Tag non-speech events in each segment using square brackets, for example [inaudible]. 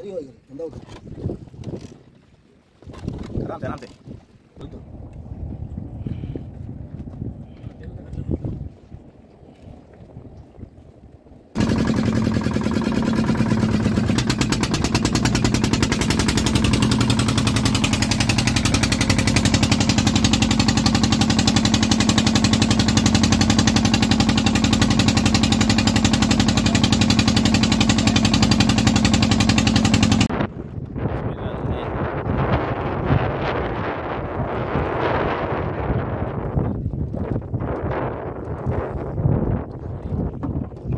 उतारी हो इधर धंधा उठा आराम से आराम से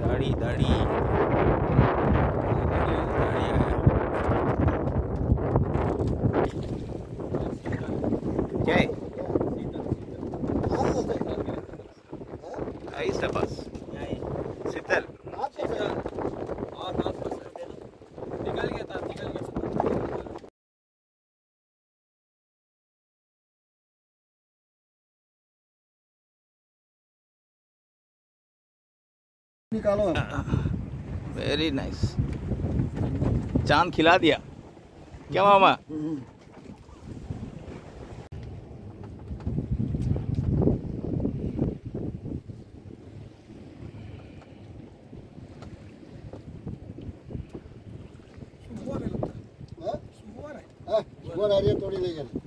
दाढ़ी दाढ़ी दाढ़ी है ऐसा बस शीतल निकल गया था निकल गया निकालो वेरी नाइस चाँद खिला दिया। क्या मामा हम्म। हाँ? आ रही है थोड़ी ले जाना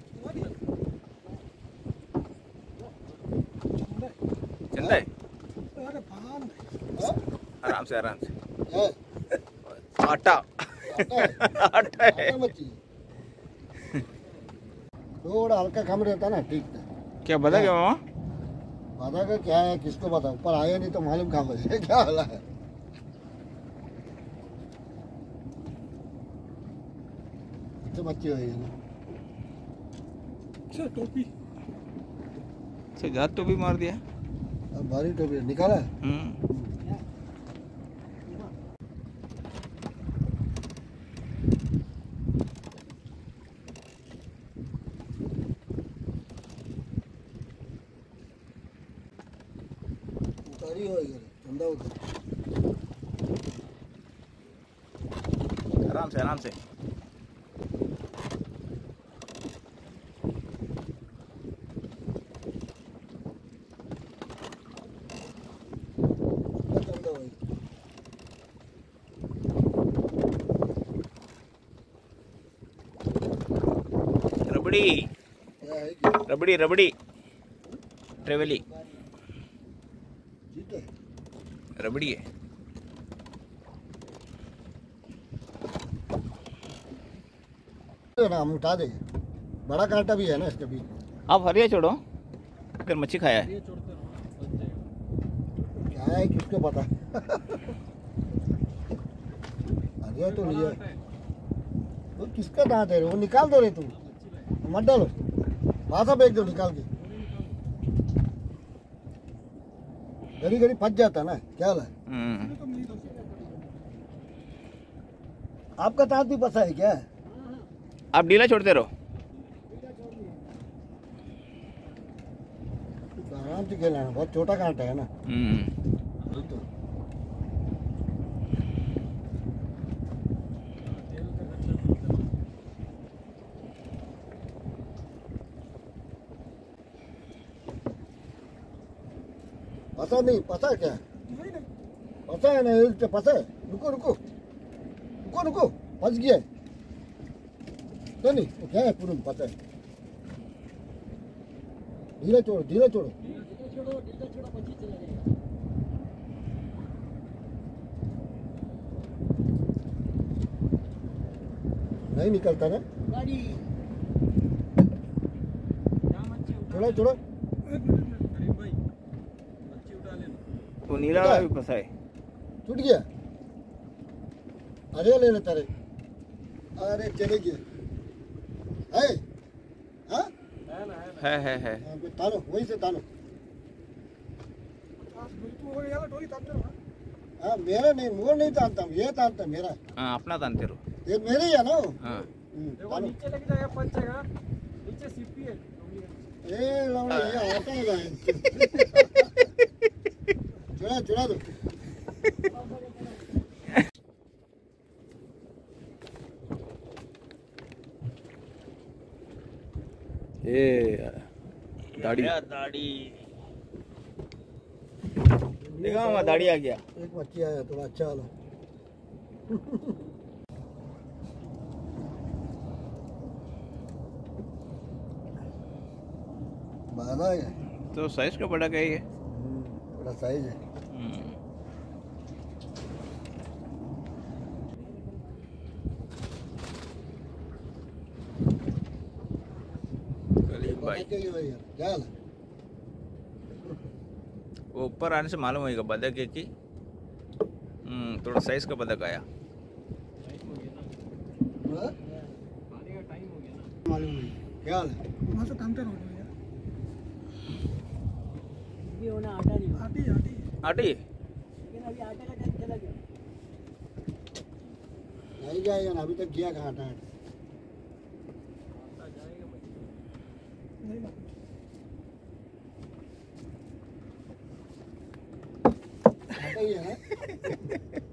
चंदा है। हाँ? आराम से आराम से। है? आटा। आटा है। थोड़ा हल्का कम रहता ना ठीक था क्या बता क्या मामा? बता का क्या है किसको पता ऊपर आया नहीं तो मालूम कहाँ बजे क्या हाल है। तो हुई है ना। टोपी। से जात तो भी मार दिया। अब भारी टोपी निकाला? है? हम्म हो आराम से आराम से धंधा हुई रबड़ी। है रबड़ी रबड़ी। ट्रेवली। रबड़ी है। तो ना हम उठा देंगे बड़ा कांटा भी है ना इसके बीच में। आप हरिया छोड़ो। फिर मच्छी खाया है। क्या है किसको पता? हरिया तो लिया वो किसका दांत है वो निकाल दो रे तुम मत डालो पासा फेंक दो निकाल के। घड़ी घड़ी फंस जाता ना क्या हाल है? हम्म। आपका दांत भी फंसा है क्या? आप ढीला छोड़ते रहो। आराम से खेलना बहुत छोटा कांटा है ना। पता नहीं पता है क्या? पता है ना तो पता है। रुको रुको। रुको रुको। फंस गया तो नहीं वो क्या है पूरा पता है। धीरे छोड़ो धीरे छोड़ो। नहीं निकलता ना? छोड़ो छोड़ो वो नीला भी फंसा है छूट गया। अरे ले लेता रे अरे चले गए। है? हाँ? है है है। हाँ, वहीं से तानो हाँ मेरा नहीं मोर नहीं तानता ये तानता मेरा। हाँ अपना तानते रहो। ये मेरे ही है ना हाँ। हम्म, देखो नीचे लेके जाएगा पंच जाएगा नीचे सीपी है। ए लौड़ा ये आता है [laughs] चढ़ा चढ़ा दो दाढ़ी? दाढ़ी देखा दाढ़ी आ गया। एक मच्छी आया थोड़ा अच्छा वाला तो साइज़ का बड़ा क्या है हम्म, बड़ा साइज़ है। भाई है? वो ऊपर आने से मालूम होगा बदक है कि हम्म थोड़ा साइज़ का बदक आया हाँ? आने का टाइम हो? गया ना मालूम नहीं क्या वहाँ से काउंटर हो गया। ये होना आटा नहीं आटी आटी आटी अभी आटे का टाइम चला गया। नहीं जाएगा ना अभी तक गया कहाँ था आता जाएगा भाई नहीं मालूम। आता ही है ना